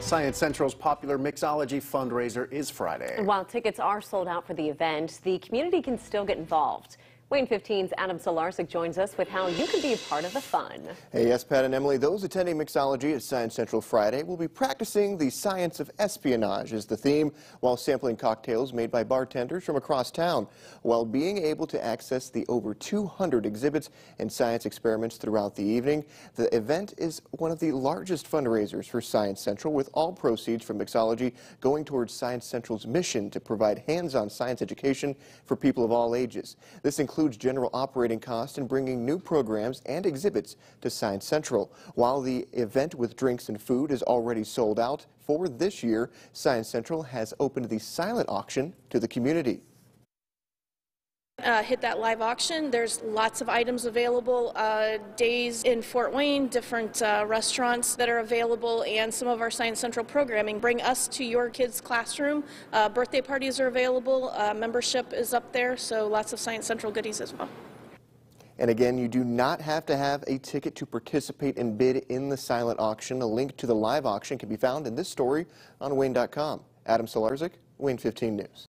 Science Central's popular Mixology fundraiser is Friday. While tickets are sold out for the event, the community can still get involved. WANE 15's Adam Solarzik joins us with how you can be a part of the fun. Hey, yes, Pat and Emily, those attending mixology at Science Central Friday will be practicing the science of espionage as the theme while sampling cocktails made by bartenders from across town, while being able to access the over 200 exhibits and science experiments throughout the evening. The event is one of the largest fundraisers for Science Central, with all proceeds from mixology going towards Science Central's mission to provide hands-on science education for people of all ages. This includes includes general operating costs and bringing new programs and exhibits to Science Central. While the event with drinks and food is already sold out, for this year, Science Central has opened the silent auction to the community. Uh, hit that live auction. There's lots of items available. Uh, days in Fort Wayne, different uh, restaurants that are available, and some of our Science Central programming. Bring us to your kids' classroom. Uh, birthday parties are available. Uh, membership is up there, so lots of Science Central goodies as well. And again, you do not have to have a ticket to participate and bid in the silent auction. A link to the live auction can be found in this story on WANE.com. Adam Solarzik, WANE 15 News.